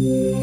Yeah.